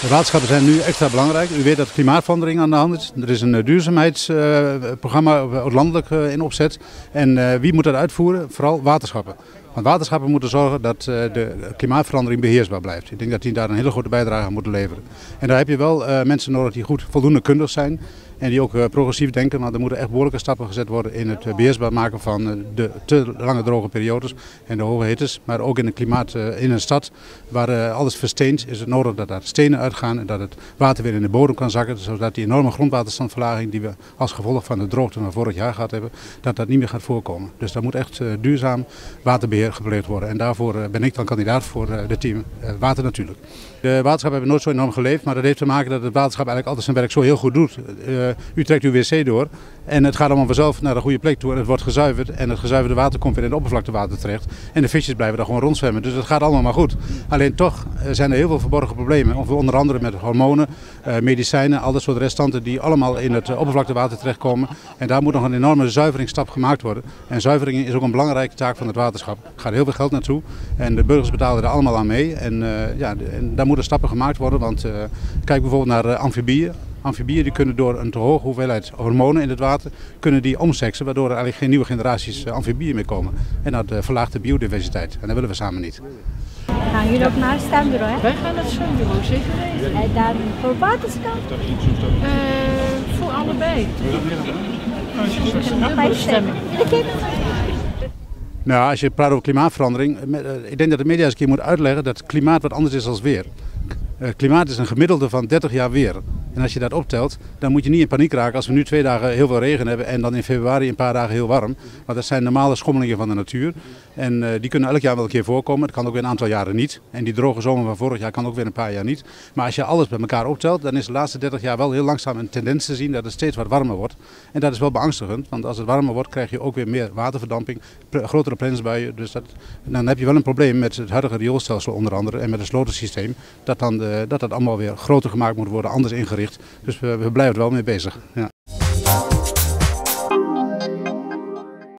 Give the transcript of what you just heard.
De waterschappen zijn nu extra belangrijk. U weet dat klimaatverandering aan de hand is. Er is een duurzaamheidsprogramma landelijk in opzet. En wie moet dat uitvoeren? Vooral waterschappen. Want waterschappen moeten zorgen dat de klimaatverandering beheersbaar blijft. Ik denk dat die daar een hele grote bijdrage aan moeten leveren. En daar heb je wel mensen nodig die goed voldoende kundig zijn. En die ook eh, progressief denken, want er moeten echt behoorlijke stappen gezet worden in het eh, beheersbaar maken van eh, de te lange droge periodes en de hoge hittes. Maar ook in het klimaat in een stad waar alles versteent is het nodig dat daar stenen uitgaan en dat het water weer in de bodem kan zakken. Zodat die enorme grondwaterstandverlaging die we als gevolg van de droogte van vorig jaar gehad hebben, dat dat niet meer gaat voorkomen. Dus daar moet echt duurzaam waterbeheer gepleegd worden. En daarvoor ben ik dan kandidaat voor het team Water Natuurlijk. De waterschappen hebben nooit zo enorm geleefd, maar dat heeft te maken dat het waterschap eigenlijk altijd zijn werk zo heel goed doet. U trekt uw wc door en het gaat allemaal vanzelf naar de goede plek toe en het wordt gezuiverd. En het gezuiverde water komt weer in het oppervlaktewater terecht. En de visjes blijven daar gewoon rondzwemmen. Dus het gaat allemaal maar goed. Alleen toch zijn er heel veel verborgen problemen. Onder andere met hormonen, eh, medicijnen, al dat soort restanten die allemaal in het oppervlaktewater terechtkomen. En daar moet nog een enorme zuiveringsstap gemaakt worden. En zuivering is ook een belangrijke taak van het waterschap. Er gaat heel veel geld naartoe en de burgers betalen er allemaal aan mee. En, ja, en daar moeten stappen gemaakt worden. Want kijk bijvoorbeeld naar amfibieën. Amfibieën die kunnen door een te hoge hoeveelheid hormonen in het water kunnen die omseksen, waardoor er eigenlijk geen nieuwe generaties uh, amfibieën meer komen. En dat uh, verlaagt de biodiversiteit. En dat willen we samen niet. Gaan jullie ook naar het stembureau, hè? Wij gaan naar het stembureau, zeker weten. En dan voor waterschap? Uh, voor allebei. Nou, als je praat over klimaatverandering, ik denk dat de media eens een keer moet uitleggen dat klimaat wat anders is dan weer. Klimaat is een gemiddelde van 30 jaar weer. En als je dat optelt, dan moet je niet in paniek raken als we nu twee dagen heel veel regen hebben en dan in februari een paar dagen heel warm. Want dat zijn normale schommelingen van de natuur. En uh, die kunnen elk jaar wel een keer voorkomen. Het kan ook weer een aantal jaren niet. En die droge zomer van vorig jaar kan ook weer een paar jaar niet. Maar als je alles bij elkaar optelt, dan is de laatste 30 jaar wel heel langzaam een tendens te zien dat het steeds wat warmer wordt. En dat is wel beangstigend, want als het warmer wordt krijg je ook weer meer waterverdamping, grotere plensbuien. Dus dat, dan heb je wel een probleem met het huidige rioolstelsel onder andere en met het slotensysteem. Dat, dan dat dat allemaal weer groter gemaakt moet worden, anders ingericht. Dus we, blijven er wel mee bezig. Ja.